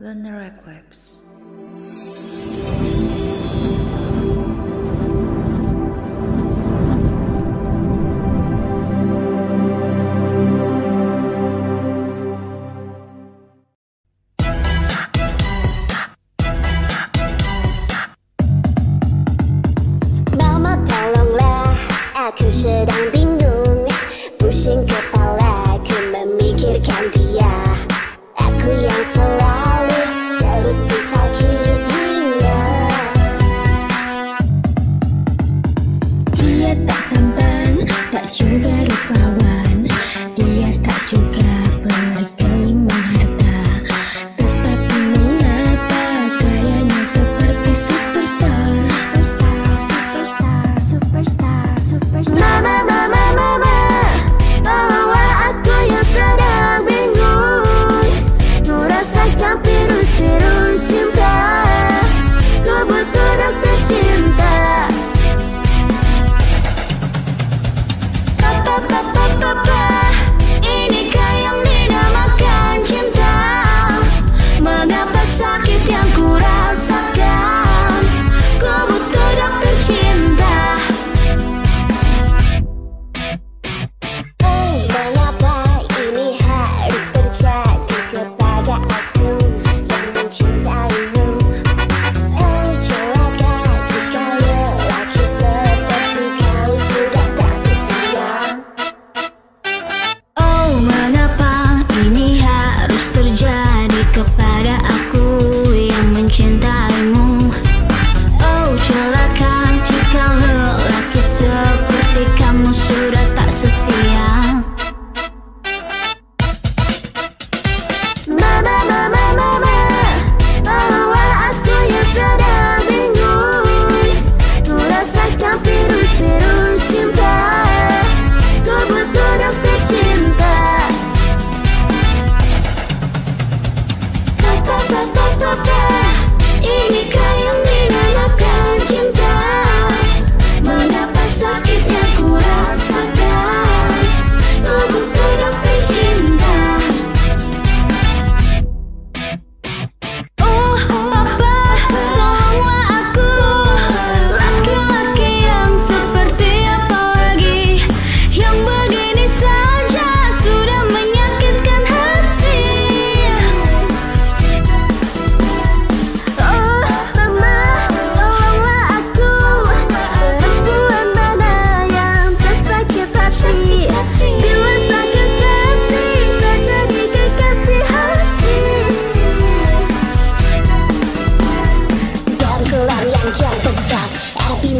Lunar Eclipse. Mama aku sedang bingung, pusing kepala, memikirkan dia, aku yang. tak tampan, tak juga rupawan ba ba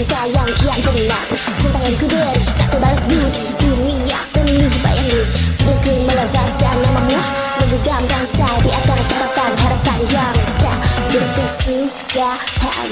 cinta yang kian benar Cinta yang ku beri tak terbalas budi Dunia penuh bayangmu Seperti melepaskan namamu Menggegam dansa di atas harapan Harapan yang tak berkesudahan